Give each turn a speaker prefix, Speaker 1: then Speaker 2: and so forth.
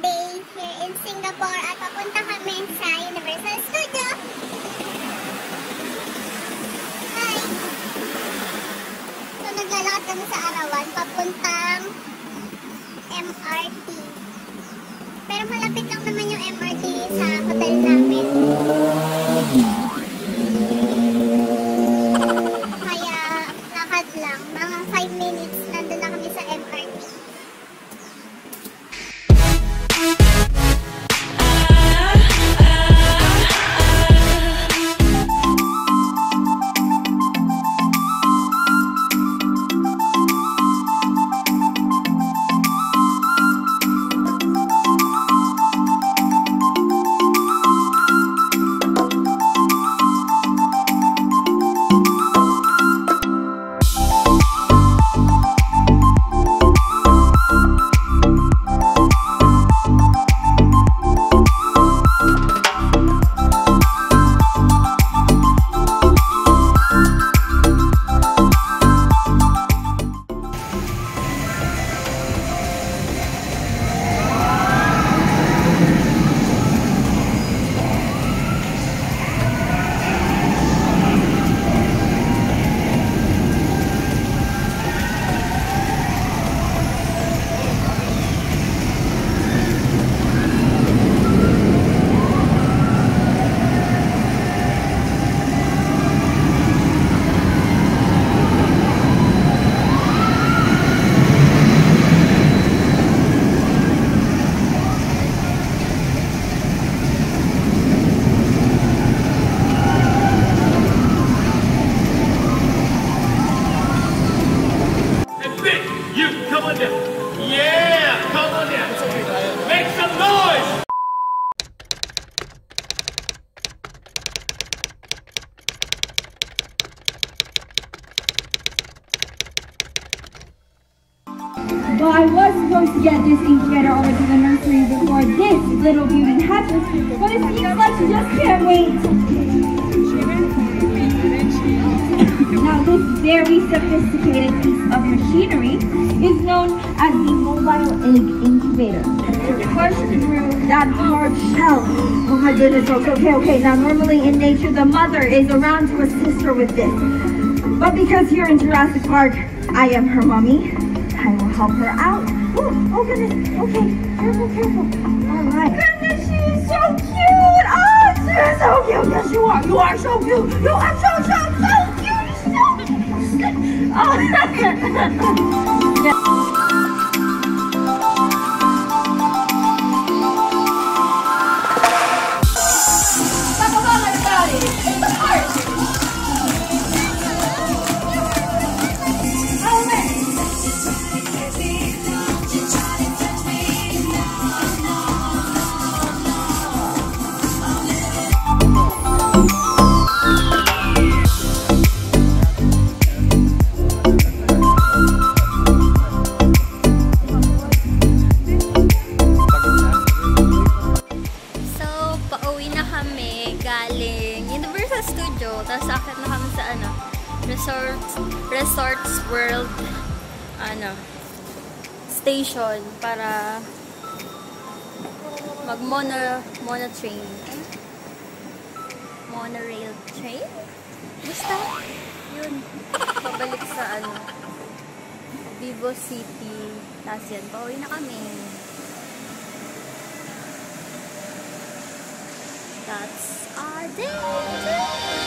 Speaker 1: day here in Singapore at papunta kami sa Universal Studio. Hi! So naglalakad kami sa arawan papuntang MRT. Pero malapit lang naman yung MRT sa hotel namin. Kaya lakad lang. Mga 5 minutes
Speaker 2: Well, I was supposed to get this incubator over to the nursery before this little beauty hatches, but it seems like she just can't wait. Now, this very sophisticated piece of machinery is known as the mobile egg incubator. To push through that hard shell. Oh my goodness, okay, okay, okay. Now, normally in nature, the mother is around to assist her with this. But because here in Jurassic Park, I am her mommy, help her out. Oh, oh goodness. Okay, careful, careful. All right. Goodness, she is so cute. Oh, she is so cute. Yes, you are. You are so cute. You are so, so, so cute. So cute. Oh. Yeah.
Speaker 3: Resorts, Resorts World ano, station para mag mono, mono train. Monorail train? Basta, yun. Pabalik sa ano, Vivo City. Tapos yan, pauwi na kami. That's our day.